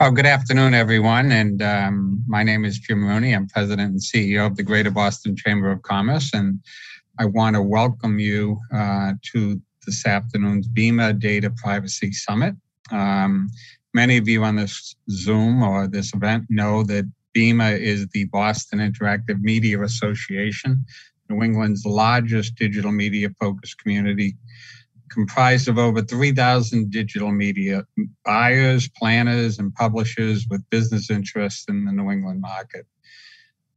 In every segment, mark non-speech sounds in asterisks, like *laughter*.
Oh, good afternoon, everyone. And um, my name is Jim Rooney. I'm president and CEO of the Greater Boston Chamber of Commerce. And I want to welcome you uh, to this afternoon's BIMA Data Privacy Summit. Um, many of you on this Zoom or this event know that BIMA is the Boston Interactive Media Association, New England's largest digital media focused community comprised of over 3,000 digital media buyers, planners, and publishers with business interests in the New England market.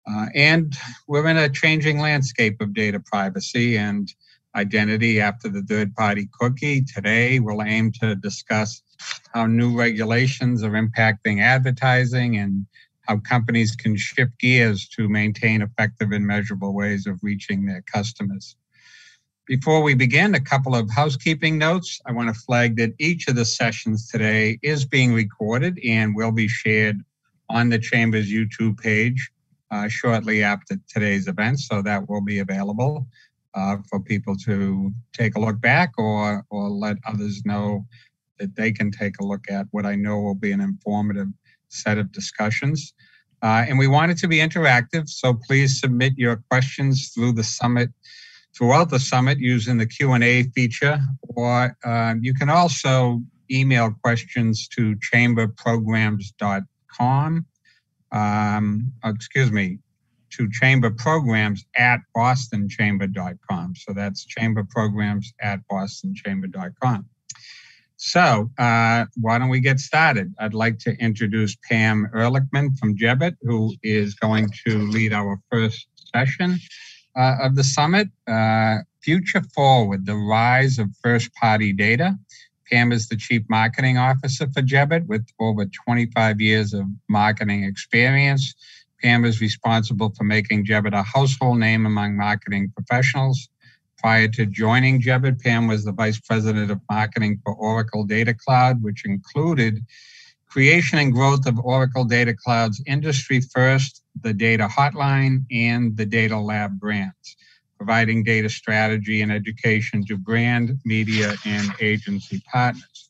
Uh, and we're in a changing landscape of data privacy and identity after the third party cookie. Today, we'll aim to discuss how new regulations are impacting advertising and how companies can shift gears to maintain effective and measurable ways of reaching their customers. Before we begin, a couple of housekeeping notes. I want to flag that each of the sessions today is being recorded and will be shared on the Chamber's YouTube page uh, shortly after today's event, so that will be available uh, for people to take a look back or, or let others know that they can take a look at what I know will be an informative set of discussions. Uh, and we want it to be interactive, so please submit your questions through the summit throughout the summit using the Q&A feature, or uh, you can also email questions to chamberprograms.com, um, excuse me, to chamberprograms at bostonchamber.com. So that's chamberprograms at bostonchamber.com. So uh, why don't we get started? I'd like to introduce Pam Ehrlichman from Jebbit, who is going to lead our first session uh, of the summit, uh, Future Forward, the rise of first party data. Pam is the Chief Marketing Officer for Jebbit with over 25 years of marketing experience. Pam is responsible for making Jebbit a household name among marketing professionals. Prior to joining Jebbit, Pam was the Vice President of Marketing for Oracle Data Cloud, which included creation and growth of Oracle Data Cloud's industry first, the Data Hotline, and the Data Lab brands, providing data strategy and education to brand, media, and agency partners.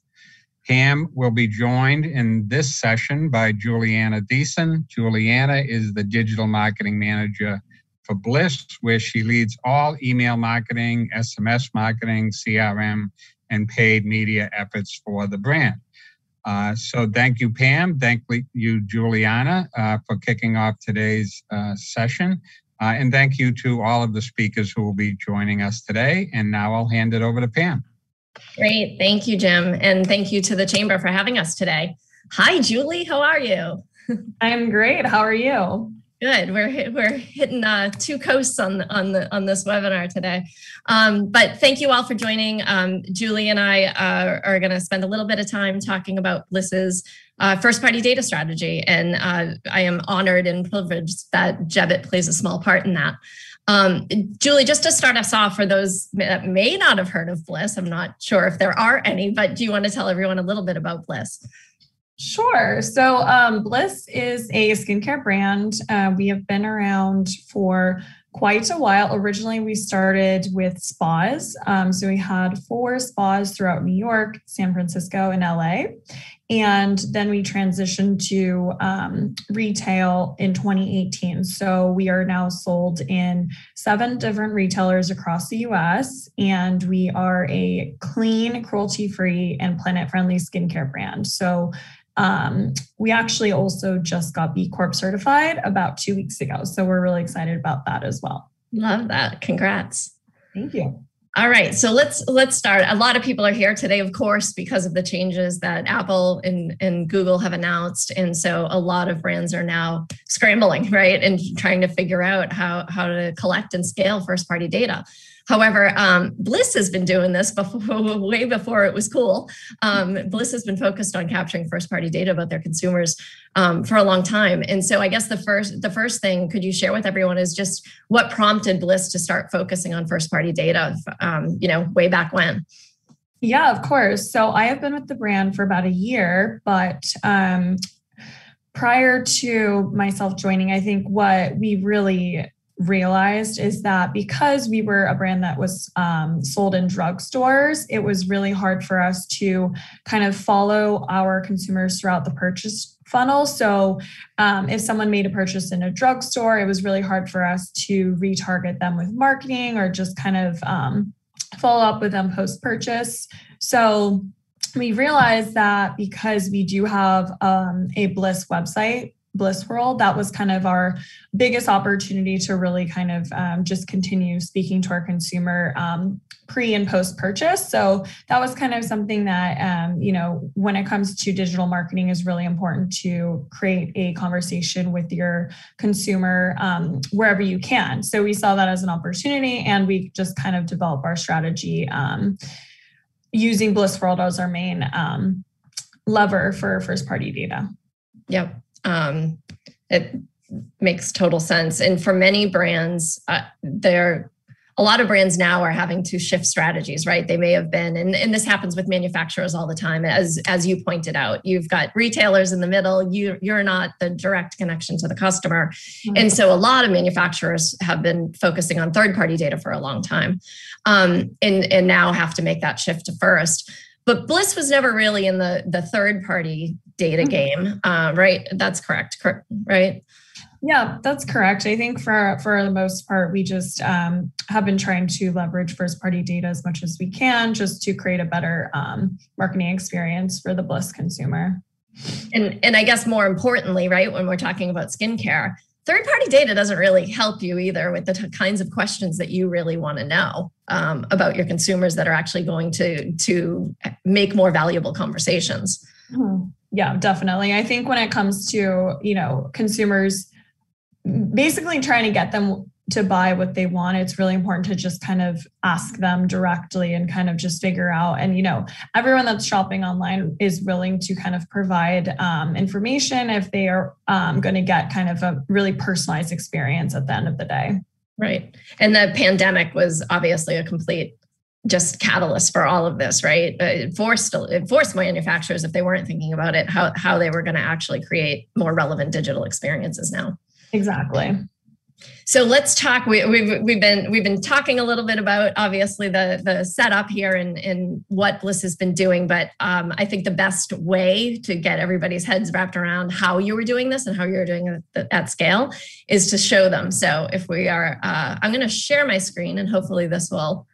Pam will be joined in this session by Juliana Deason. Juliana is the digital marketing manager for Bliss, where she leads all email marketing, SMS marketing, CRM, and paid media efforts for the brand. Uh, so thank you, Pam. Thank you, Juliana, uh, for kicking off today's uh, session. Uh, and thank you to all of the speakers who will be joining us today. And now I'll hand it over to Pam. Great. Thank you, Jim. And thank you to the Chamber for having us today. Hi, Julie. How are you? I'm great. How are you? Good. We're we're hitting uh, two coasts on on the on this webinar today. Um, but thank you all for joining. Um, Julie and I uh, are going to spend a little bit of time talking about Bliss's uh, first party data strategy, and uh, I am honored and privileged that Jebbit plays a small part in that. Um, Julie, just to start us off, for those that may not have heard of Bliss, I'm not sure if there are any, but do you want to tell everyone a little bit about Bliss? Sure. So, um, Bliss is a skincare brand. Uh, we have been around for quite a while. Originally, we started with spas. Um, so, we had four spas throughout New York, San Francisco, and LA. And then we transitioned to um, retail in 2018. So, we are now sold in seven different retailers across the US. And we are a clean, cruelty free, and planet friendly skincare brand. So, um, we actually also just got B Corp certified about two weeks ago. So we're really excited about that as well. Love that. Congrats. Thank you. All right, so let's let's start. A lot of people are here today, of course, because of the changes that Apple and, and Google have announced, and so a lot of brands are now scrambling, *laughs* right, and trying to figure out how how to collect and scale first party data. However, um, Bliss has been doing this before, *laughs* way before it was cool. Um, Bliss has been focused on capturing first-party data about their consumers um, for a long time. And so, I guess the first the first thing could you share with everyone is just what prompted Bliss to start focusing on first-party data? Um, you know, way back when. Yeah, of course. So I have been with the brand for about a year, but um, prior to myself joining, I think what we really realized is that because we were a brand that was um, sold in drugstores, it was really hard for us to kind of follow our consumers throughout the purchase funnel. So, um, if someone made a purchase in a drugstore, it was really hard for us to retarget them with marketing or just kind of um, follow up with them post purchase. So, we realized that because we do have um, a Bliss website, Bliss World, that was kind of our biggest opportunity to really kind of um, just continue speaking to our consumer um, pre and post purchase. So that was kind of something that, um, you know, when it comes to digital marketing, is really important to create a conversation with your consumer um, wherever you can. So we saw that as an opportunity and we just kind of developed our strategy um, using Bliss World as our main um, lever for first party data. Yep. Um, it makes total sense. And for many brands, uh, they're a lot of brands now are having to shift strategies, right? They may have been, and, and this happens with manufacturers all the time, as as you pointed out. You've got retailers in the middle. You you're not the direct connection to the customer, mm-hmm. and so a lot of manufacturers have been focusing on third party data for a long time, um, and and now have to make that shift to first. But Bliss was never really in the the third party data mm-hmm. game, uh, right? That's correct, right? Yeah, that's correct. I think for for the most part, we just um, have been trying to leverage first party data as much as we can, just to create a better um, marketing experience for the Bliss consumer. And and I guess more importantly, right, when we're talking about skincare, third party data doesn't really help you either with the t- kinds of questions that you really want to know um, about your consumers that are actually going to to make more valuable conversations. Mm-hmm. Yeah, definitely. I think when it comes to you know consumers basically trying to get them to buy what they want it's really important to just kind of ask them directly and kind of just figure out and you know everyone that's shopping online is willing to kind of provide um, information if they are um, going to get kind of a really personalized experience at the end of the day right and the pandemic was obviously a complete just catalyst for all of this, right? It forced it forced manufacturers, if they weren't thinking about it, how how they were going to actually create more relevant digital experiences now. Exactly. So let's talk. We, have we've, we've been we've been talking a little bit about obviously the the setup here and and what Bliss has been doing, but um, I think the best way to get everybody's heads wrapped around how you were doing this and how you're doing it at scale is to show them. So if we are, uh, I'm going to share my screen and hopefully this will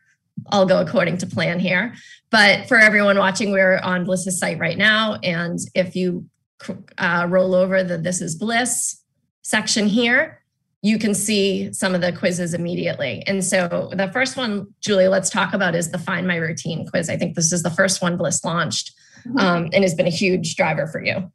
all go according to plan here. But for everyone watching, we're on Bliss's site right now, and if you uh, roll over the "This is Bliss." section here, you can see some of the quizzes immediately. And so the first one, Julie, let's talk about is the Find My Routine quiz. I think this is the first one Bliss launched mm-hmm. um, and has been a huge driver for you.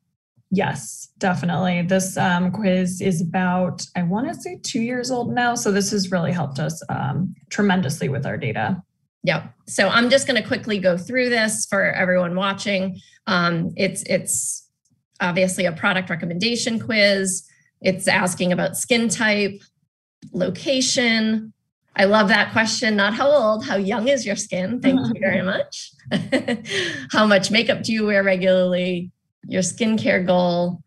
Yes, definitely. This um, quiz is about, I want to say two years old now. So this has really helped us um, tremendously with our data. Yep. So I'm just going to quickly go through this for everyone watching. Um, it's it's obviously a product recommendation quiz. It's asking about skin type, location. I love that question. Not how old, how young is your skin? Thank you very *laughs* much. *laughs* how much makeup do you wear regularly? Your skincare goal,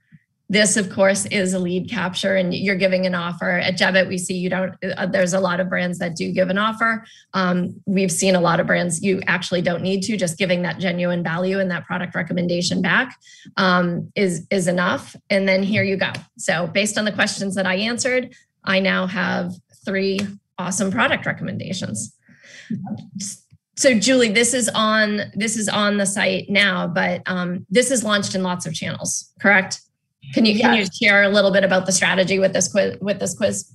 this, of course, is a lead capture, and you're giving an offer. At Jebbit, we see you don't, uh, there's a lot of brands that do give an offer. Um, we've seen a lot of brands you actually don't need to, just giving that genuine value and that product recommendation back um, is, is enough. And then here you go. So, based on the questions that I answered, I now have three awesome product recommendations. So Julie, this is on this is on the site now, but um, this is launched in lots of channels, correct? Can you can you share a little bit about the strategy with this quiz with this quiz?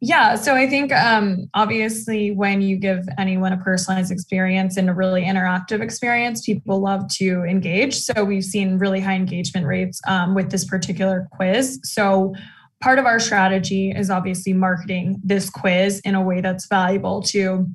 Yeah, so I think um, obviously when you give anyone a personalized experience and a really interactive experience, people love to engage. So we've seen really high engagement rates um, with this particular quiz. So part of our strategy is obviously marketing this quiz in a way that's valuable to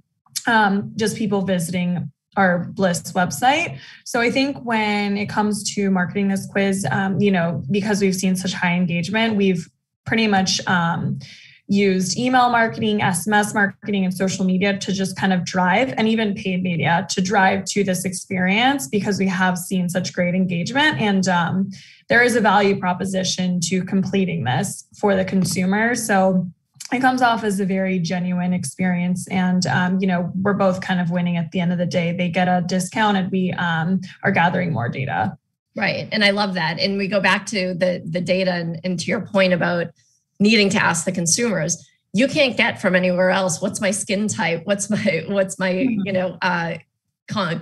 um, just people visiting our Bliss website. So I think when it comes to marketing this quiz, um, you know, because we've seen such high engagement, we've pretty much um, used email marketing, SMS marketing, and social media to just kind of drive, and even paid media to drive to this experience because we have seen such great engagement. And um, there is a value proposition to completing this for the consumer. So it comes off as a very genuine experience and um, you know we're both kind of winning at the end of the day they get a discount and we um, are gathering more data right and i love that and we go back to the the data and, and to your point about needing to ask the consumers you can't get from anywhere else what's my skin type what's my what's my mm-hmm. you know uh,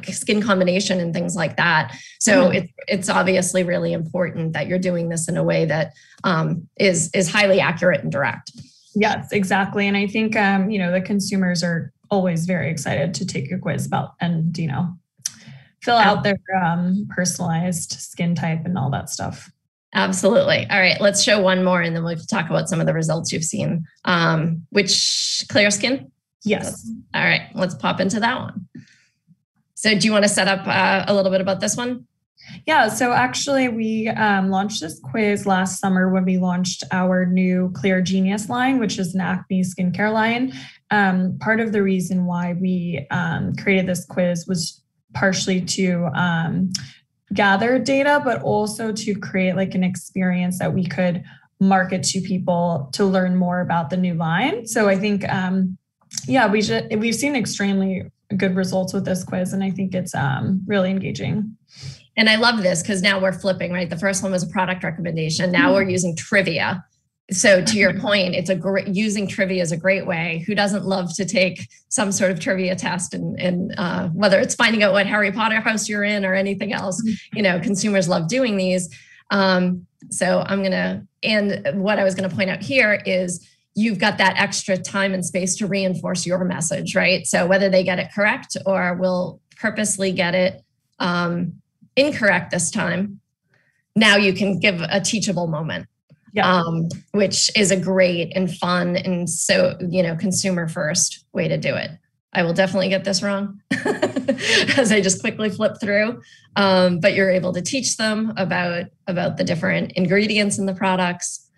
skin combination and things like that. So mm-hmm. it's it's obviously really important that you're doing this in a way that um, is is highly accurate and direct. Yes, exactly. And I think um, you know the consumers are always very excited to take your quiz about and you know fill out their um, personalized skin type and all that stuff. Absolutely. All right, let's show one more and then we'll talk about some of the results you've seen. Um, which clear skin? Yes. All right, let's pop into that one. So, do you want to set up uh, a little bit about this one? Yeah, so actually, we um, launched this quiz last summer when we launched our new Clear Genius line, which is an acne skincare line. Um, part of the reason why we um, created this quiz was partially to um, gather data, but also to create like an experience that we could market to people to learn more about the new line. So I think, um, yeah, we should, we've seen extremely good results with this quiz, and I think it's um, really engaging. And I love this because now we're flipping, right? The first one was a product recommendation. Now mm-hmm. we're using trivia. So to your *laughs* point, it's a great using trivia is a great way. Who doesn't love to take some sort of trivia test and, and uh, whether it's finding out what Harry Potter house you're in or anything else, mm-hmm. *laughs* you know, consumers love doing these. Um, so I'm gonna, and what I was gonna point out here is you've got that extra time and space to reinforce your message, right? So whether they get it correct or will purposely get it um, incorrect this time, now you can give a teachable moment. Yeah. Um, which is a great and fun and so you know consumer first way to do it. I will definitely get this wrong *laughs* as I just quickly flip through. Um, but you're able to teach them about about the different ingredients in the products,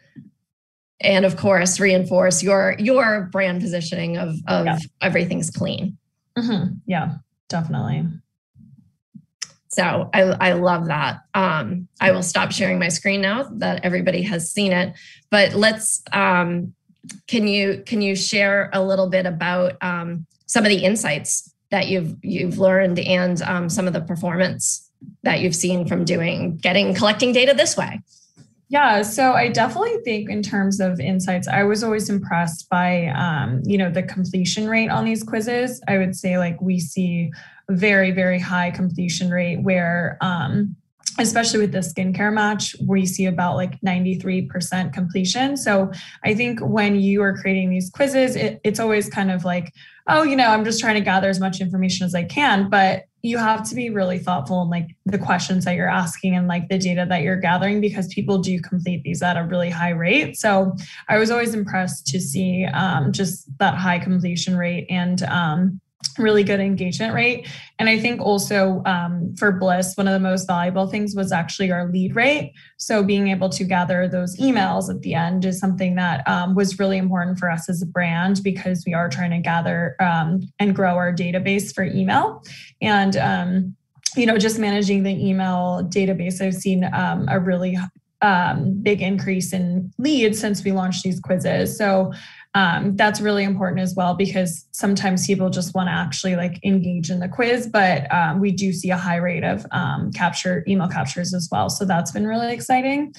and of course reinforce your your brand positioning of of yeah. everything's clean mm-hmm. yeah definitely so I, I love that um, i will stop sharing my screen now that everybody has seen it but let's um, can you can you share a little bit about um, some of the insights that you've you've learned and um, some of the performance that you've seen from doing getting collecting data this way yeah, so I definitely think in terms of insights, I was always impressed by um, you know the completion rate on these quizzes. I would say like we see very very high completion rate where um, especially with the skincare match we see about like 93% completion so i think when you are creating these quizzes it, it's always kind of like oh you know i'm just trying to gather as much information as i can but you have to be really thoughtful in like the questions that you're asking and like the data that you're gathering because people do complete these at a really high rate. So I was always impressed to see um, just that high completion rate and um, really good engagement rate. And I think also um, for Bliss, one of the most valuable things was actually our lead rate. So being able to gather those emails at the end is something that um, was really important for us as a brand because we are trying to gather um, and grow our database for email. And um, you know, just managing the email database, I've seen um, a really um, big increase in leads since we launched these quizzes. So um, that's really important as well because sometimes people just want to actually like engage in the quiz but um, we do see a high rate of um, capture email captures as well so that's been really exciting.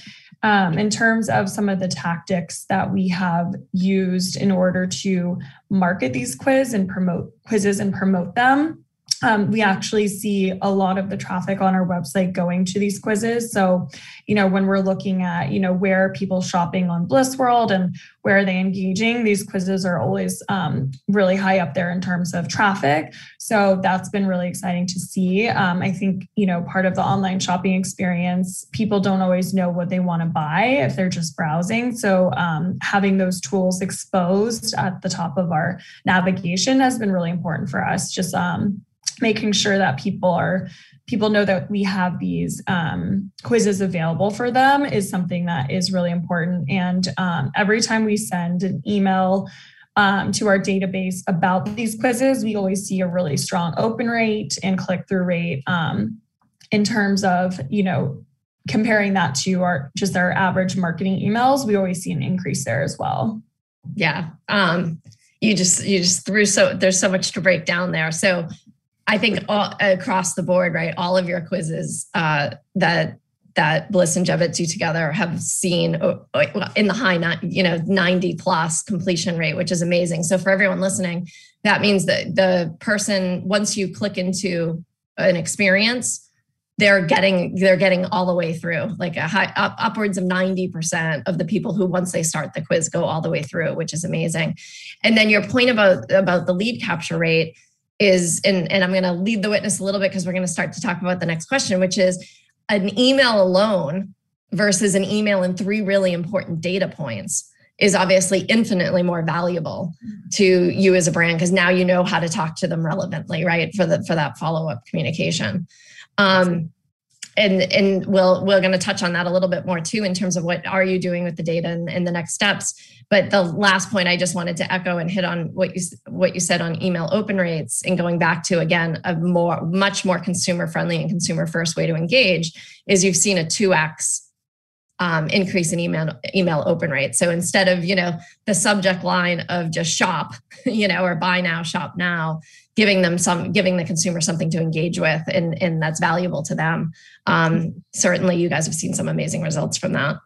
Um, in terms of some of the tactics that we have used in order to market these quiz and promote quizzes and promote them um, we actually see a lot of the traffic on our website going to these quizzes. So, you know, when we're looking at, you know, where are people shopping on Bliss World and where are they engaging, these quizzes are always um, really high up there in terms of traffic. So that's been really exciting to see. Um, I think, you know, part of the online shopping experience, people don't always know what they want to buy if they're just browsing. So um, having those tools exposed at the top of our navigation has been really important for us. Just um, making sure that people are people know that we have these um, quizzes available for them is something that is really important and um, every time we send an email um, to our database about these quizzes we always see a really strong open rate and click-through rate um, in terms of you know comparing that to our just our average marketing emails we always see an increase there as well Yeah. Um, you just you just threw so there's so much to break down there. So I think all, across the board, right, all of your quizzes uh, that that Bliss and Jebbit do together have seen uh, in the high, you know, 90 plus completion rate, which is amazing. So for everyone listening, that means that the person once you click into an experience, they're getting they're getting all the way through like a high up, upwards of 90% of the people who once they start the quiz go all the way through which is amazing and then your point about about the lead capture rate is and, and i'm going to lead the witness a little bit because we're going to start to talk about the next question which is an email alone versus an email and three really important data points is obviously infinitely more valuable to you as a brand because now you know how to talk to them relevantly right for the for that follow-up communication. Um, and and we'll we're going to touch on that a little bit more too in terms of what are you doing with the data and, and, the next steps. But the last point i just wanted to echo and hit on what you what you said on email open rates and going back to again a more much more consumer friendly and consumer first way to engage is you've seen a 2x um, increase in email email open rate so instead of you know the subject line of just shop *laughs* you know or buy now shop now giving them some giving the consumer something to engage with and and that's valuable to them um, certainly you guys have seen some amazing results from that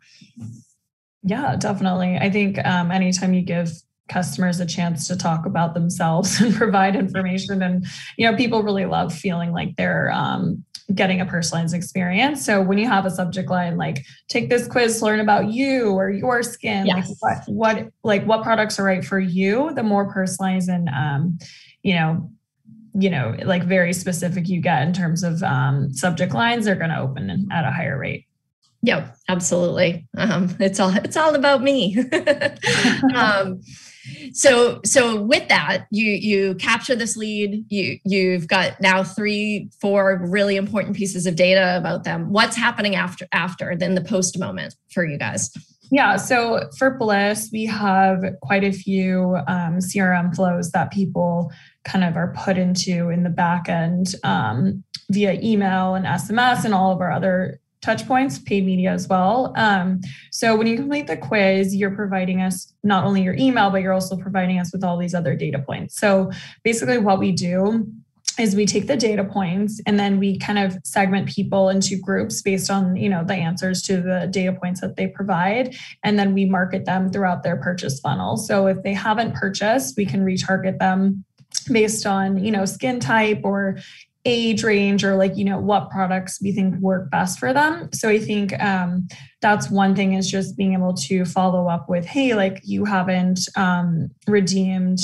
yeah definitely i think um, anytime you give customers a chance to talk about themselves *laughs* and provide information and you know people really love feeling like they're um, getting a personalized experience. So when you have a subject line like take this quiz, learn about you or your skin, yes. like what what like what products are right for you, the more personalized and um, you know, you know, like very specific you get in terms of um, subject lines, they're going to open at a higher rate. Yep, absolutely. Um, it's all it's all about me. *laughs* um, so so with that, you you capture this lead. You you've got now three, four really important pieces of data about them. What's happening after after then the post moment for you guys? Yeah, so for Bliss, we have quite a few um, CRM flows that people kind of are put into in the back end um, via email and SMS and all of our other touch points, paid media as well. Um, so when you complete the quiz, you're providing us not only your email, but you're also providing us with all these other data points. So basically, what we do is we take the data points and then we kind of segment people into groups based on you know the answers to the data points that they provide and then we market them throughout their purchase funnel so if they haven't purchased we can retarget them based on you know skin type or age range or like you know what products we think work best for them. So i think um, that's one thing is just being able to follow up with hey like you haven't um, redeemed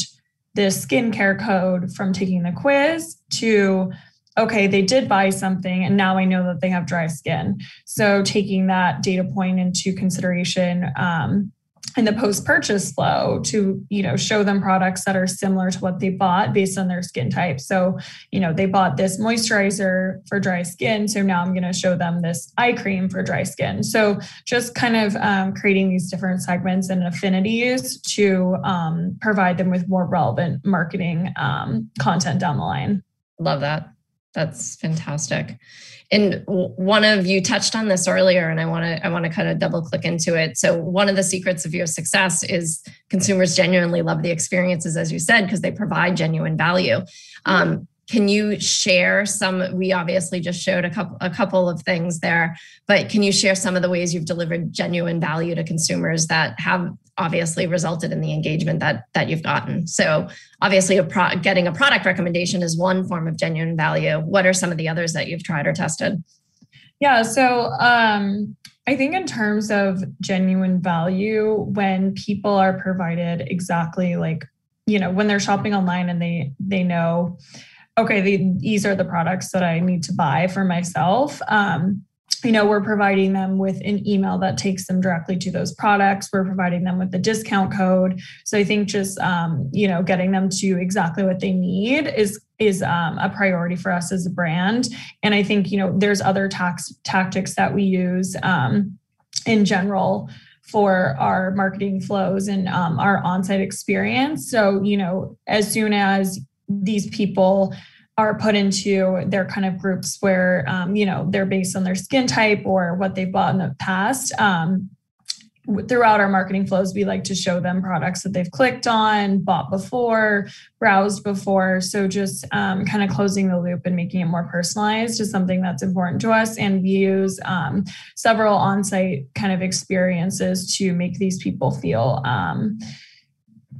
this skincare code from taking the quiz to okay they did buy something and now i know that they have dry skin. So taking that data point into consideration um, in the post purchase flow to you know show them products that are similar to what they bought based on their skin type. So you know they bought this moisturizer for dry skin so now i'm going to show them this eye cream for dry skin. So just kind of um, creating these different segments and affinities to um, provide them with more relevant marketing um, content down the line. Love that that's fantastic. And one of you touched on this earlier and i want to i want to kind of double click into it. So one of the secrets of your success is consumers genuinely love the experiences as you said because they provide genuine value. Um, can you share some we obviously just showed a couple a couple of things there but can you share some of the ways you've delivered genuine value to consumers that have obviously resulted in the engagement that that you've gotten so obviously a pro- getting a product recommendation is one form of genuine value what are some of the others that you've tried or tested yeah so um I think in terms of genuine value, when people are provided exactly like, you know, when they're shopping online and they they know okay, the, these are the products that I need to buy for myself. Um, you know, we're providing them with an email that takes them directly to those products. We're providing them with the discount code. So I think just um, you know, getting them to exactly what they need is is um, a priority for us as a brand. And I think you know, there's other tax tactics that we use um, in general for our marketing flows and um, our on-site experience. So you know, as soon as these people are put into their kind of groups where um, you know they're based on their skin type or what they've bought in the past um, throughout our marketing flows, we like to show them products that they've clicked on, bought before, browsed before. So just um, kind of closing the loop and making it more personalized is something that's important to us. And we use um, several on site kind of experiences to make these people feel. Um,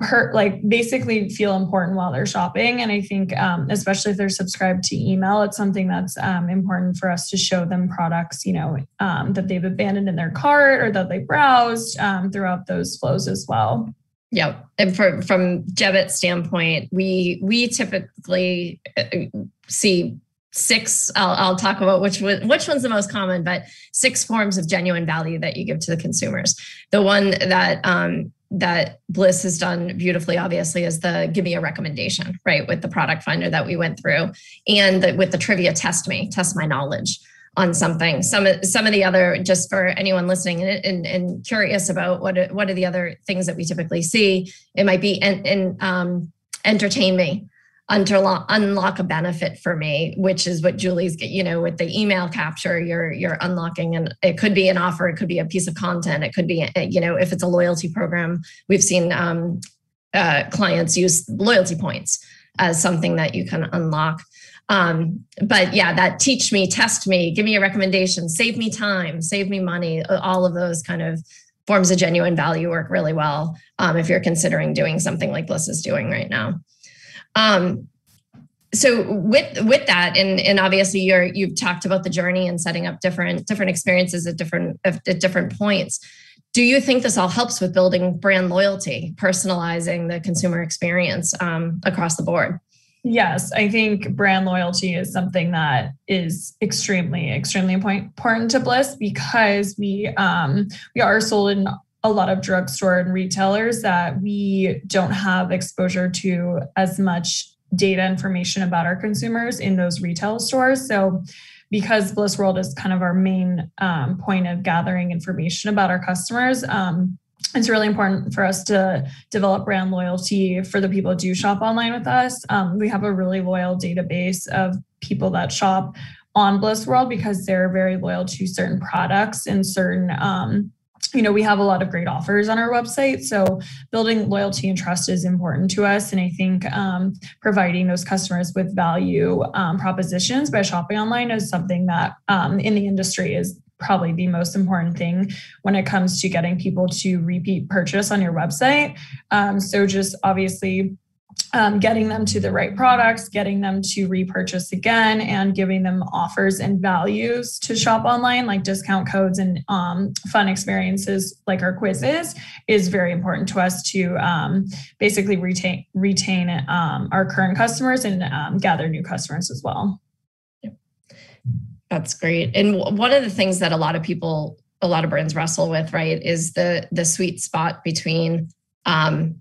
hurt like basically feel important while they're shopping. And i think um, especially if they're subscribed to email it's something that's um, important for us to show them products you know um, that they've abandoned in their cart or that they browsed um, throughout those flows as well. Yeah. And for, from Jebbit's standpoint we we typically uh, see six I'll, I'll talk about which which one's the most common but six forms of genuine value that you give to the consumers. The one that um, that Bliss has done beautifully, obviously, is the give me a recommendation, right? With the product finder that we went through, and the, with the trivia test me, test my knowledge on something. Some some of the other, just for anyone listening and, and, and curious about what what are the other things that we typically see, it might be and, and um, entertain me unlock, unlock a benefit for me, which is what Julie's, you know, with the email capture, you're you're unlocking, and it could be an offer, it could be a piece of content, it could be, you know, if it's a loyalty program, we've seen um, uh, clients use loyalty points as something that you can unlock. Um, but yeah, that teach me, test me, give me a recommendation, save me time, save me money, all of those kind of forms of genuine value work really well um, if you're considering doing something like Bliss is doing right now. Um, so with with that and and obviously you're you've talked about the journey and setting up different different experiences at different at different points. Do you think this all helps with building brand loyalty personalizing the consumer experience um, across the board? Yes i think brand loyalty is something that is extremely extremely important to bliss because we um, we are sold in a lot of drugstore and retailers that we don't have exposure to as much data information about our consumers in those retail stores. So, because Bliss World is kind of our main um, point of gathering information about our customers, um, it's really important for us to develop brand loyalty for the people who do shop online with us. Um, we have a really loyal database of people that shop on Bliss World because they're very loyal to certain products and certain um, you know, we have a lot of great offers on our website. So building loyalty and trust is important to us. And I think um, providing those customers with value um, propositions by shopping online is something that um, in the industry is probably the most important thing when it comes to getting people to repeat purchase on your website. Um, so just obviously um, getting them to the right products, getting them to repurchase again, and giving them offers and values to shop online, like discount codes and um, fun experiences like our quizzes, is very important to us to um, basically retain retain um, our current customers and um, gather new customers as well. That's great. And one of the things that a lot of people, a lot of brands wrestle with, right, is the the sweet spot between um,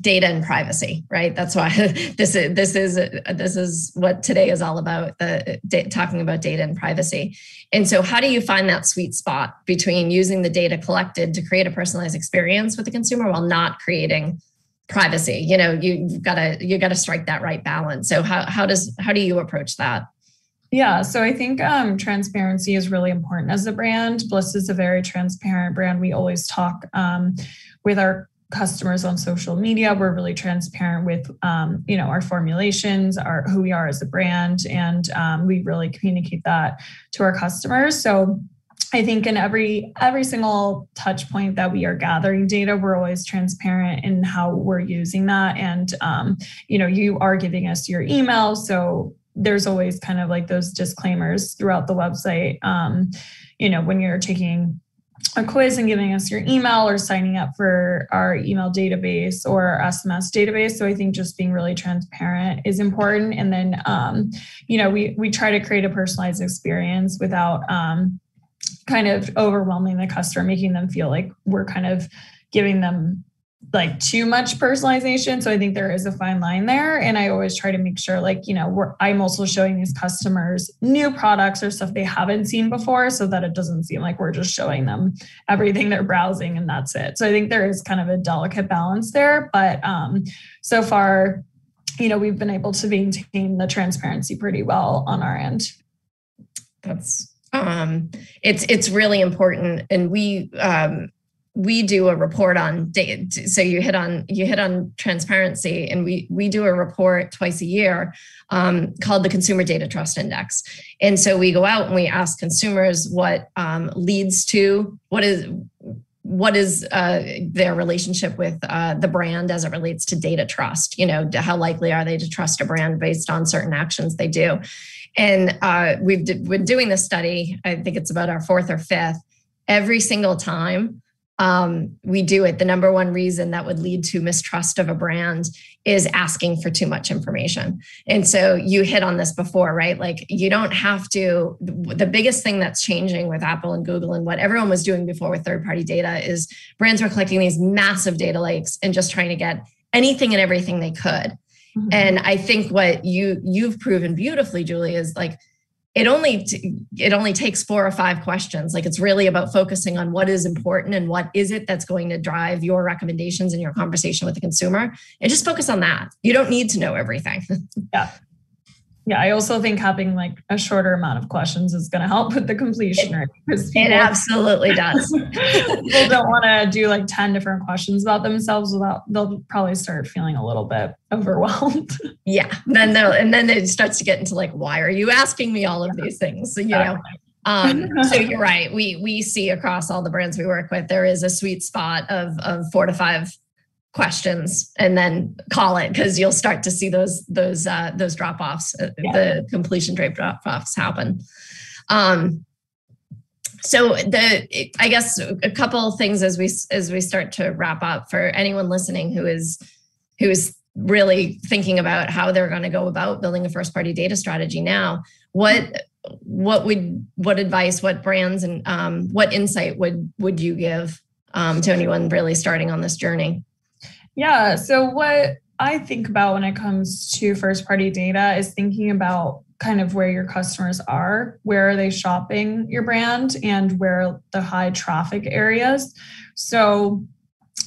data and privacy right? That's why *laughs* this is this is this is what today is all about the talking about data and privacy. And so how do you find that sweet spot between using the data collected to create a personalized experience with the consumer while not creating privacy? You know you, have got to you got to strike that right balance. So how, how does how do you approach that? Yeah, so I think um, transparency is really important as a brand. Bliss is a very transparent brand. We always talk um, with our customers on social media. We're really transparent with, um, you know, our formulations, our who we are as a brand, and um, we really communicate that to our customers. So I think in every every single touch point that we are gathering data, we're always transparent in how we're using that. And um, you know, you are giving us your email, so there's always kind of like those disclaimers throughout the website. Um, you know, when you're taking a quiz and giving us your email or signing up for our email database or SMS database. So I think just being really transparent is important. And then, um, you know, we we try to create a personalized experience without um, kind of overwhelming the customer, making them feel like we're kind of giving them like too much personalization. So I think there is a fine line there. And I always try to make sure, like, you know, we're, I'm also showing these customers new products or stuff they haven't seen before so that it doesn't seem like we're just showing them everything they're browsing and that's it. So I think there is kind of a delicate balance there. But um, so far, you know, we've been able to maintain the transparency pretty well on our end. That's um it's it's really important and we um we do a report on data. So you hit on you hit on transparency, and we we do a report twice a year um, called the Consumer Data Trust Index. And so we go out and we ask consumers what um, leads to what is what is uh, their relationship with uh, the brand as it relates to data trust you know how likely are they to trust a brand based on certain actions they do and uh, we've been doing this study i think it's about our fourth or fifth every single time um, we do it, the number one reason that would lead to mistrust of a brand is asking for too much information. And so you hit on this before, right? Like you don't have to, the biggest thing that's changing with Apple and Google and what everyone was doing before with third party data is brands were collecting these massive data lakes and just trying to get anything and everything they could. Mm-hmm. And I think what you you've proven beautifully, Julie, is like it only it only takes four or five questions. Like it's really about focusing on what is important and what is it that's going to drive your recommendations and your conversation with the consumer. And just focus on that. You don't need to know everything. *laughs* Yeah yeah, I also think having like a shorter amount of questions is going to help with the completion rate because it absolutely *laughs* does. people don't want to do like 10 different questions about themselves without they'll probably start feeling a little bit *laughs* overwhelmed. yeah. Then they'll and then it starts to get into like, why are you asking me all of these things? So, you know. Um, so *laughs* you're right. We we see across all the brands we work with, there is a sweet spot of of four to five questions and then call it because you'll start to see those those uh, those drop offs, uh, yeah. the completion rate drop offs happen. Um, so the I guess a couple of things as we as we start to wrap up for anyone listening who is who is really thinking about how they're going to go about building a first party data strategy now what what would what advice what brands and um, what insight would would you give um, to anyone really starting on this journey yeah. So, what I think about when it comes to first party data is thinking about kind of where your customers are, where are they shopping your brand, and where the high traffic areas. So,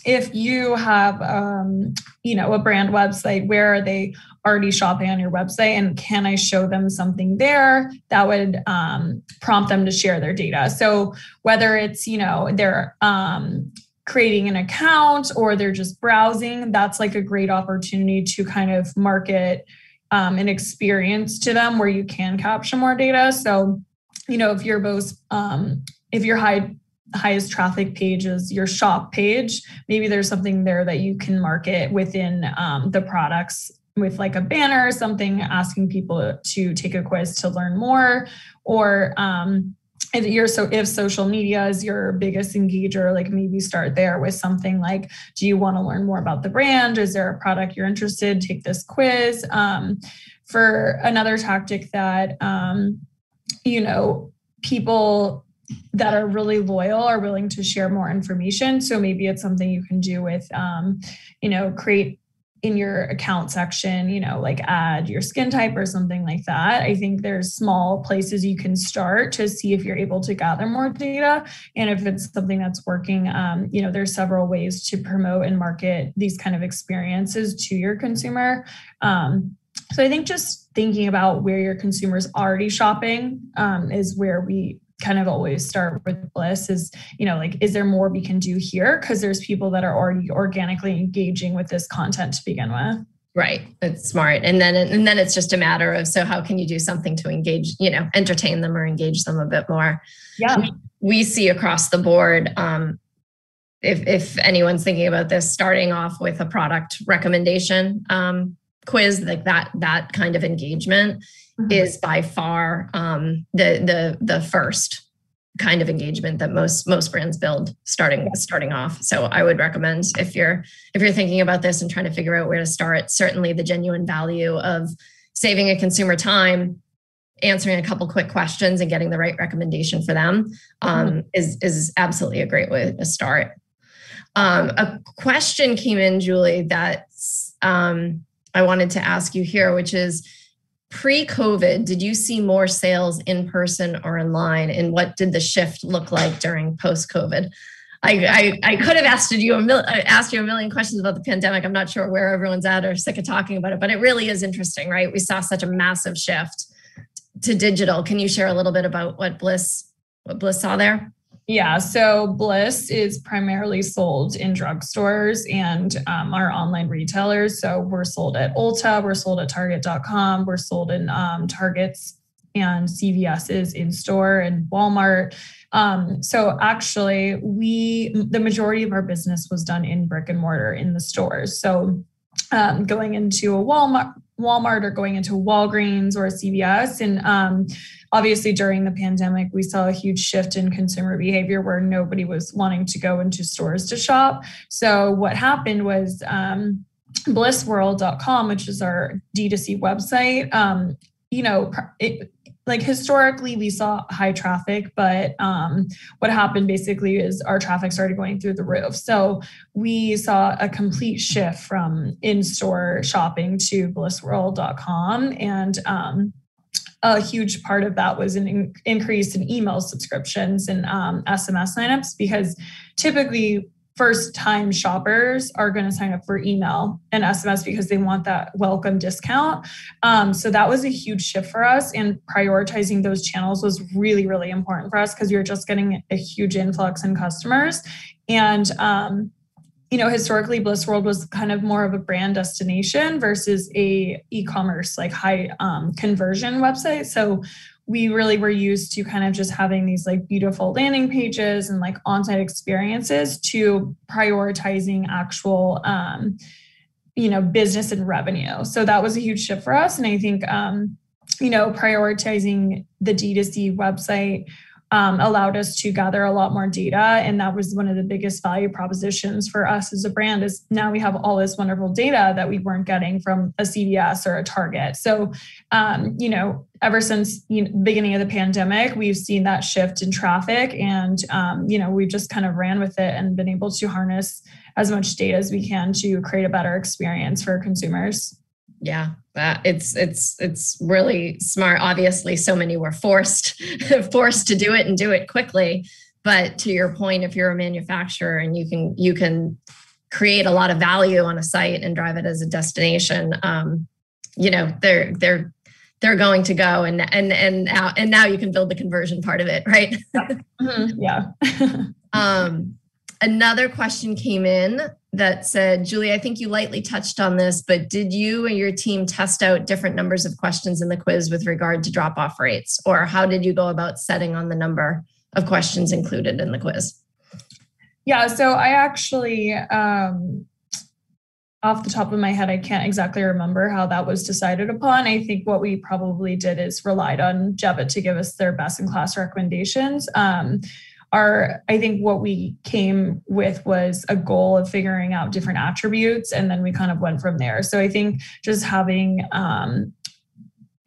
if you have um, you know a brand website where are they already shopping on your website and can i show them something there that would um, prompt them to share their data so whether it's you know they're um, creating an account or they're just browsing, that's like a great opportunity to kind of market um, an experience to them where you can capture more data. So, you know, if your most um, if your high highest traffic page is your shop page, maybe there's something there that you can market within um, the products with like a banner or something asking people to take a quiz to learn more or um, if you're so if social media is your biggest engager like maybe start there with something like do you want to learn more about the brand? Is there a product you're interested take this quiz. Um, for another tactic that um, you know people that are really loyal are willing to share more information. So maybe it's something you can do with um, you know create in your account section, you know, like add your skin type or something like that. I think there's small places you can start to see if you're able to gather more data. And if it's something that's working, um, you know, there's several ways to promote and market these kind of experiences to your consumer. Um, so I think just thinking about where your consumers already shopping um, is where we kind of always start with bliss is you know like is there more we can do here? Because there's people that are already organically engaging with this content to begin with. Right. It's smart. And then and then it's just a matter of so how can you do something to engage you know entertain them or engage them a bit more? Yeah. We see across the board um, if if anyone's thinking about this starting off with a product recommendation um, quiz like that that kind of engagement mm-hmm. is by far um, the the the first kind of engagement that most most brands build starting starting off so i would recommend if you're if you're thinking about this and trying to figure out where to start certainly the genuine value of saving a consumer time answering a couple quick questions and getting the right recommendation for them um, mm-hmm. is is absolutely a great way to start um, a question came in julie that um, i wanted to ask you here which is pre-COVID, did you see more sales in person or online? And what did the shift look like during post-COVID? I, I, I could have asked you a mil, asked you a million questions about the pandemic. I'm not sure where everyone's at or sick of talking about it, but it really is interesting, right? We saw such a massive shift to digital. Can you share a little bit about what Bliss what Bliss saw there? Yeah, so Bliss is primarily sold in drugstores and um, our online retailers. So we're sold at Ulta, we're sold at Target.com, we're sold in um, Targets and CVS's in store and Walmart. Um, so actually, we the majority of our business was done in brick and mortar in the stores. So um, going into a Walmart, Walmart or going into Walgreens or CVS. And um, obviously, during the pandemic, we saw a huge shift in consumer behavior where nobody was wanting to go into stores to shop. So, what happened was um, blissworld.com, which is our D2C website, um, you know, it, like historically we saw high traffic but um, what happened basically is our traffic started going through the roof. So we saw a complete shift from in-store shopping to blissworld.com and um, a huge part of that was an in- increase in email subscriptions and um, sms signups because typically first time shoppers are going to sign up for email and SMS because they want that welcome discount. Um, so that was a huge shift for us, and prioritizing those channels was really, really important for us because we were just getting a huge influx in customers. And um, you know, historically, Bliss World was kind of more of a brand destination versus a e-commerce like high um, conversion website. So we really were used to kind of just having these like beautiful landing pages and like on-site experiences to prioritizing actual um, you know business and revenue. So that was a huge shift for us. And i think um, you know prioritizing the d2c website um, allowed us to gather a lot more data. And that was one of the biggest value propositions for us as a brand is now we have all this wonderful data that we weren't getting from a cvs or a target. So um, you know ever since you know, beginning of the pandemic we've seen that shift in traffic and um, you know we've just kind of ran with it and been able to harness as much data as we can to create a better experience for consumers yeah that it's it's it's really smart. Obviously so many were forced *laughs* forced to do it and do it quickly. But to your point if you're a manufacturer and you can you can create a lot of value on a site and drive it as a destination um, you know they're they're they're going to go and and and now and now you can build the conversion part of it *laughs* right? Yeah, yeah. *laughs* um another question came in that said, Julie, I think you lightly touched on this, but did you and your team test out different numbers of questions in the quiz with regard to drop off rates? Or how did you go about setting on the number of questions included in the quiz? Yeah, so I actually, um, off the top of my head, I can't exactly remember how that was decided upon. I think what we probably did is relied on Jebbit to give us their best in class recommendations. Um, our i think what we came with was a goal of figuring out different attributes and then we kind of went from there so i think just having um,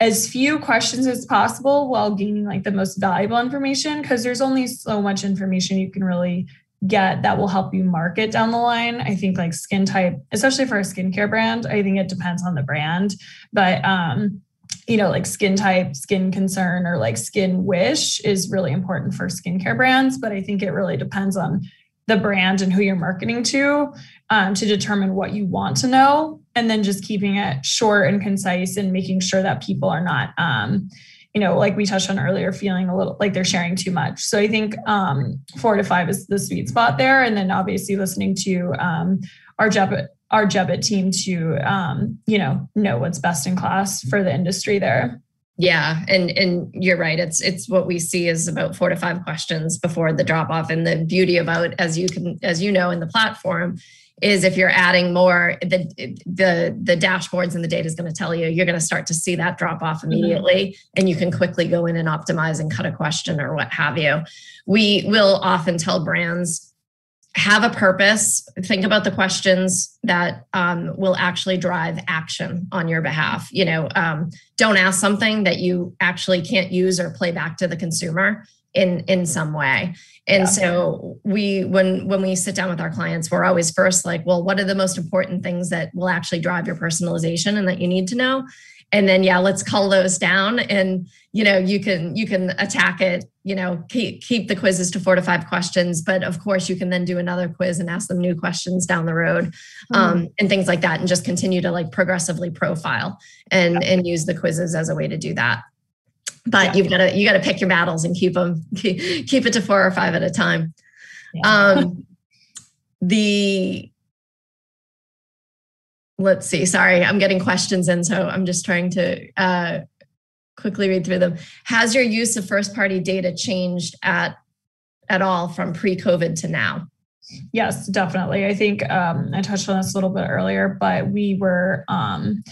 as few questions as possible while gaining like the most valuable information because there's only so much information you can really get that will help you market down the line. I think like skin type, especially for a skincare brand, I think it depends on the brand, but um you know, like skin type, skin concern, or like skin wish is really important for skincare brands. But I think it really depends on the brand and who you're marketing to um, to determine what you want to know. And then just keeping it short and concise and making sure that people are not, um, you know, like we touched on earlier, feeling a little like they're sharing too much. So I think um, four to five is the sweet spot there. And then obviously listening to um, our Jebbit our Jebbit team to um, you know know what's best in class for the industry there. Yeah, and and you're right. It's it's what we see is about four to five questions before the drop off. And the beauty about as you can as you know in the platform is if you're adding more, the the the dashboards and the data is going to tell you you're going to start to see that drop off mm-hmm. immediately, mm-hmm. and you can quickly go in and optimize and cut a question or what have you. We will often tell brands have a purpose think about the questions that um, will actually drive action on your behalf you know um, don't ask something that you actually can't use or play back to the consumer in in some way and yeah. so we when when we sit down with our clients we're always first like well what are the most important things that will actually drive your personalization and that you need to know and then yeah let's cull those down and you know you can you can attack it you know keep, keep the quizzes to four to five questions but of course you can then do another quiz and ask them new questions down the road mm. um, and things like that and just continue to like progressively profile and yeah. and use the quizzes as a way to do that but Yeah. you've got to you got to pick your battles and keep them keep, keep it to four or five at a time. Yeah. Um, *laughs* the let's see. Sorry, I'm getting questions in, so I'm just trying to uh, quickly read through them. Has your use of first party data changed at at all from pre-COVID to now? Yes, definitely. I think um, I touched on this a little bit earlier, but we were, um,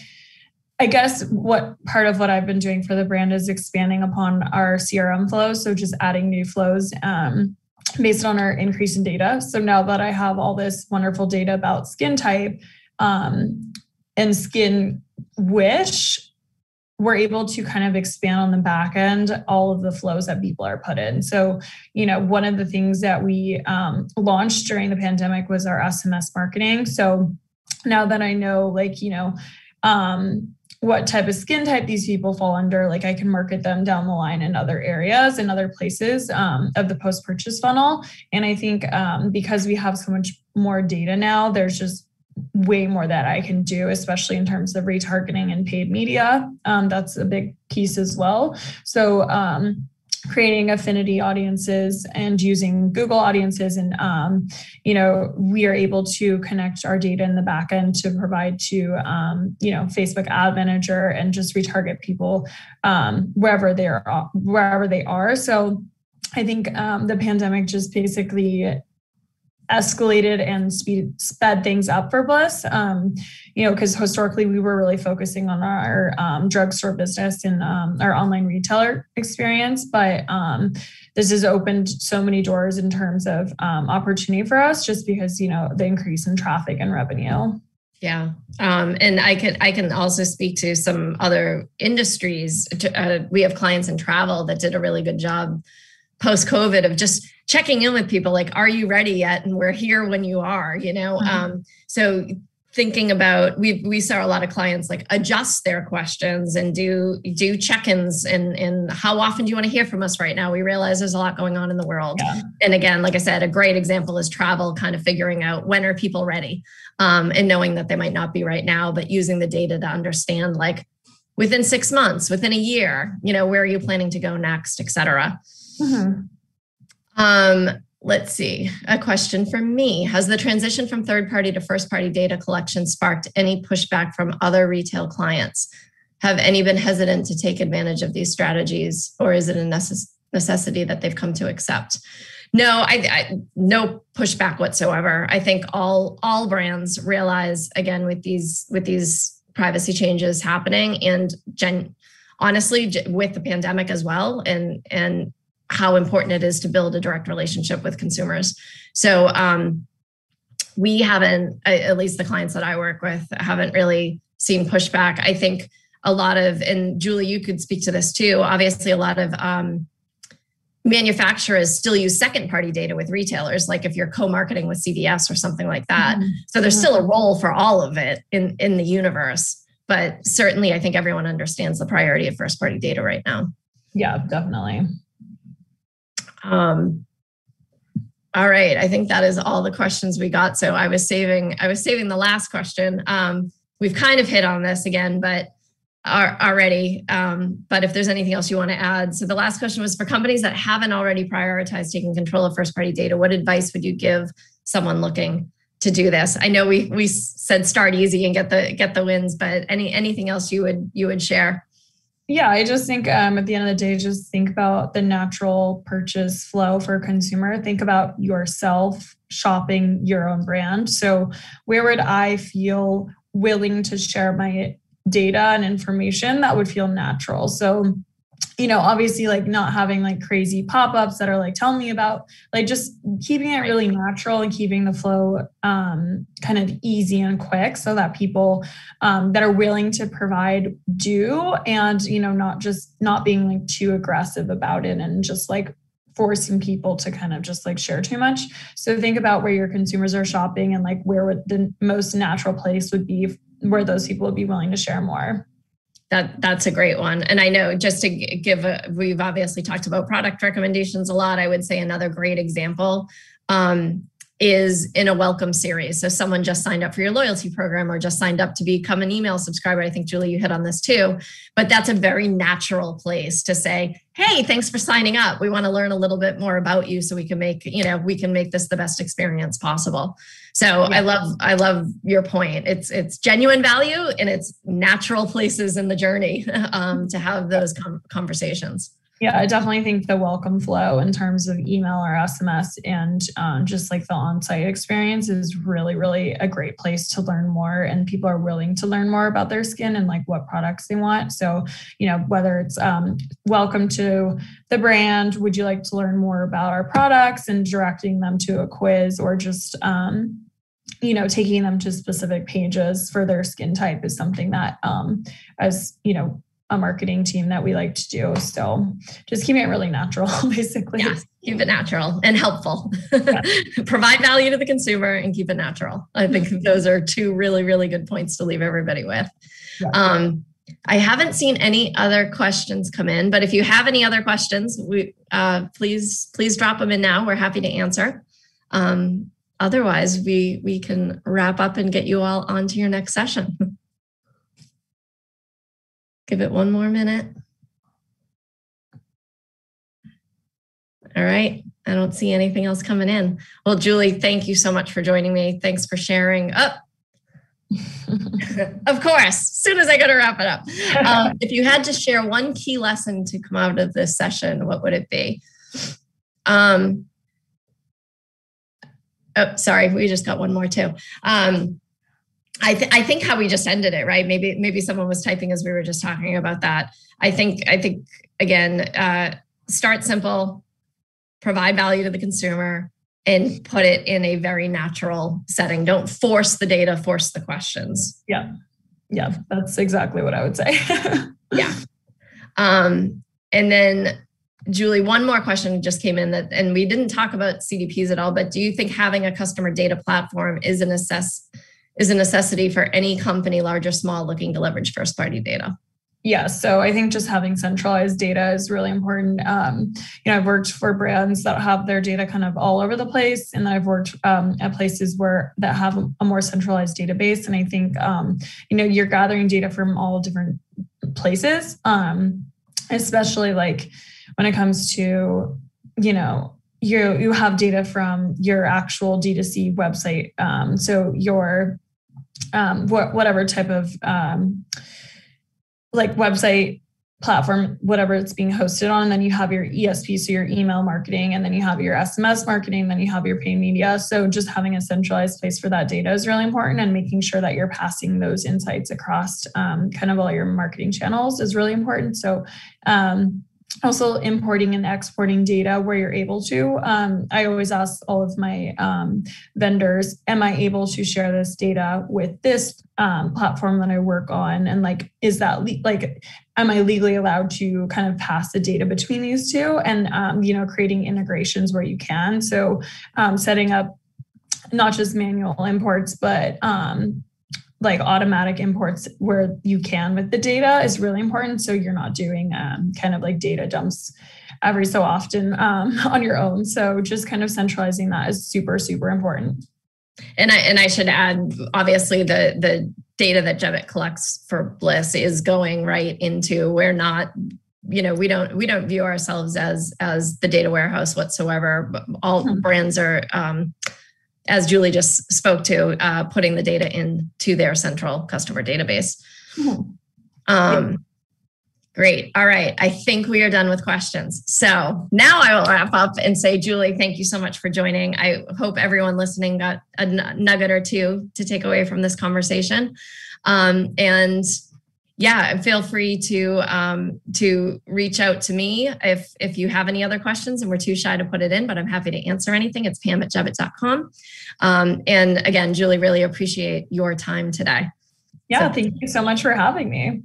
I guess, what part of what I've been doing for the brand is expanding upon our CRM flows. So just adding new flows um, based on our increase in data. So now that I have all this wonderful data about skin type um, and skin wish, we're able to kind of expand on the back end all of the flows that people are put in. So, you know, one of the things that we um, launched during the pandemic was our SMS marketing. So now that I know, like, you know, um, what type of skin type these people fall under, like I can market them down the line in other areas and other places um, of the post purchase funnel. And I think um, because we have so much more data now, there's just way more that I can do, especially in terms of retargeting and paid media. Um, that's a big piece as well. So, um, creating affinity audiences and using Google audiences, and um, you know, we are able to connect our data in the back end to provide to um, you know Facebook Ad Manager and just retarget people um, wherever they are, wherever they are. So. I think um, the pandemic just basically escalated and speed sped things up for Bliss. Um, you know, because historically we were really focusing on our um, drugstore business and um, our online retailer experience, but um, this has opened so many doors in terms of um, opportunity for us, just because you know the increase in traffic and revenue. Yeah, um, and I can I can also speak to some other industries. Uh, we have clients in travel that did a really good job post COVID of just checking in with people like are you ready yet? And we're here when you are you know? Mm-hmm. um, so thinking about we we saw a lot of clients like adjust their questions and do do check-ins and and how often do you want to hear from us right now? We realize there's a lot going on in the world. Yeah. and again like i said a great example is travel kind of figuring out when are people ready um, and knowing that they might not be right now but using the data to understand like within six months within a year you know where are you planning to go next et cetera mm-hmm. Um, let's see. A question from me. Has the transition from third party to first party data collection sparked any pushback from other retail clients? Have any been hesitant to take advantage of these strategies, or is it a necess- necessity that they've come to accept? No, I, I, no pushback whatsoever. I think all all brands realize again with these with these privacy changes happening and gen, honestly with the pandemic as well and and how important it is to build a direct relationship with consumers. So um, we haven't, at least the clients that I work with, haven't really seen pushback. I think a lot of, and Julie, you could speak to this too. Obviously, a lot of um, manufacturers still use second party data with retailers, like if you're co marketing with CVS or something like that. Mm-hmm. So there's still a role for all of it in, in the universe. But certainly, I think everyone understands the priority of first party data right now. Yeah, definitely. Um, all right, I think that is all the questions we got. So I was saving, I was saving the last question. Um, we've kind of hit on this again, but are already. Um, but if there's anything else you want to add, so the last question was for companies that haven't already prioritized taking control of first party data. What advice would you give someone looking to do this? I know we we said start easy and get the get the wins, but any anything else you would you would share? Yeah, I just think um, at the end of the day, just think about the natural purchase flow for a consumer. Think about yourself shopping your own brand. So, where would I feel willing to share my data and information that would feel natural? So, you know, obviously like not having like crazy pop-ups that are like tell me about like just keeping it really natural and keeping the flow um, kind of easy and quick so that people um, that are willing to provide do and you know not just not being like too aggressive about it and just like forcing people to kind of just like share too much. So think about where your consumers are shopping and like where would the most natural place would be where those people would be willing to share more that that's a great one. And i know just to give a we've obviously talked about product recommendations a lot. I would say another great example um, is in a welcome series. So someone just signed up for your loyalty program or just signed up to become an email subscriber. I think Julie, you hit on this too. But that's a very natural place to say, "Hey, thanks for signing up. We want to learn a little bit more about you so we can make, you know, we can make this the best experience possible." So yeah. I love I love your point. It's it's genuine value and it's natural places in the journey *laughs* um, to have those com- conversations. Yeah, I definitely think the welcome flow in terms of email or SMS and um, just like the on site experience is really, really a great place to learn more. And people are willing to learn more about their skin and like what products they want. So, you know, whether it's um, welcome to the brand, would you like to learn more about our products and directing them to a quiz or just, um, you know taking them to specific pages for their skin type is something that um as you know a marketing team that we like to do. So just keeping it really natural, *laughs* basically. Yeah, keep it natural and helpful. Yeah. *laughs* Provide value to the consumer and keep it natural. I think those are two really, really good points to leave everybody with. Yeah. Um, I haven't seen any other questions come in, but if you have any other questions, we uh, please please drop them in now. We're happy to answer. Um, otherwise, we we can wrap up and get you all onto your next session. *laughs* Give it one more minute. All right. I don't see anything else coming in. Well, Julie, thank you so much for joining me. Thanks for sharing. Up. Oh. *laughs* of course, as soon as I got to wrap it up. Um, if you had to share one key lesson to come out of this session, what would it be? Um, oh, sorry, we just got one more too. Um, I, th- I think how we just ended it, right? Maybe maybe someone was typing as we were just talking about that. I think I think again, uh, start simple, provide value to the consumer, and put it in a very natural setting. Don't force the data, force the questions. Yeah, yeah, that's exactly what I would say. *laughs* yeah, um, and then Julie, one more question just came in that, and we didn't talk about CDPs at all, but do you think having a customer data platform is an assess is a necessity for any company, large or small, looking to leverage first party data. Yeah, so I think just having centralized data is really important. Um, you know, I've worked for brands that have their data kind of all over the place, and I've worked um, at places where that have a more centralized database. And I think um, you know you're gathering data from all different places, um, especially like when it comes to you know you you have data from your actual D2C website. Um, so your um, wh- whatever type of um, like website platform, whatever it's being hosted on. And then you have your ESP, so your email marketing, and then you have your SMS marketing, then you have your paid media. So just having a centralized place for that data is really important, and making sure that you're passing those insights across um, kind of all your marketing channels is really important. So um, also importing and exporting data where you're able to. Um, I always ask all of my um, vendors, am I able to share this data with this um, platform that I work on? And like, is that le- like, am I legally allowed to kind of pass the data between these two? And, um, you know, creating integrations where you can. So um, setting up not just manual imports, but um, like automatic imports where you can with the data is really important. So you're not doing um, kind of like data dumps every so often um, *laughs* on your own. So just kind of centralizing that is super, super important. And I and I should add, obviously, the the data that Jebbit collects for Bliss is going right into. We're not you know we don't we don't view ourselves as as the data warehouse whatsoever all mm-hmm. brands are um, as Julie just spoke to, uh, putting the data into their central customer database. Mm-hmm. Um, great. All right. I think we are done with questions. So now I will wrap up and say, Julie, thank you so much for joining. I hope everyone listening got a nugget or two to take away from this conversation. Um, and yeah, feel free to um, to reach out to me if if you have any other questions and we're too shy to put it in, but I'm happy to answer anything. It's pam at jebbit.com. Um, and again, Julie, really appreciate your time today. Yeah, so, thank you so much for having me.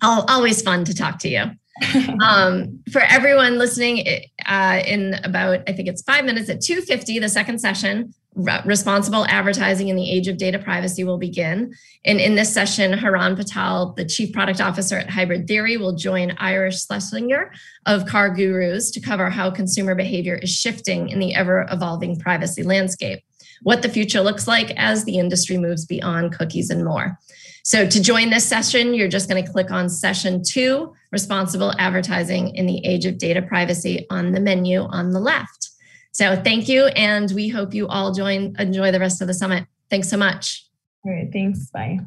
always fun to talk to you. *laughs* um, for everyone listening, uh, in about I think it's five minutes at 2:50, the second session, responsible advertising in the age of data privacy will begin. And in this session, Haran Patel, the chief product officer at Hybrid Theory, will join Irish Schlesinger of CarGurus to cover how consumer behavior is shifting in the ever evolving privacy landscape. what the future looks like as the industry moves beyond cookies and more. So to join this session, you're just going to click on session two, responsible advertising in the age of data privacy on the menu on the left. So thank you. And we hope you all join, enjoy the rest of the summit. Thanks so much. All right. Thanks. Bye.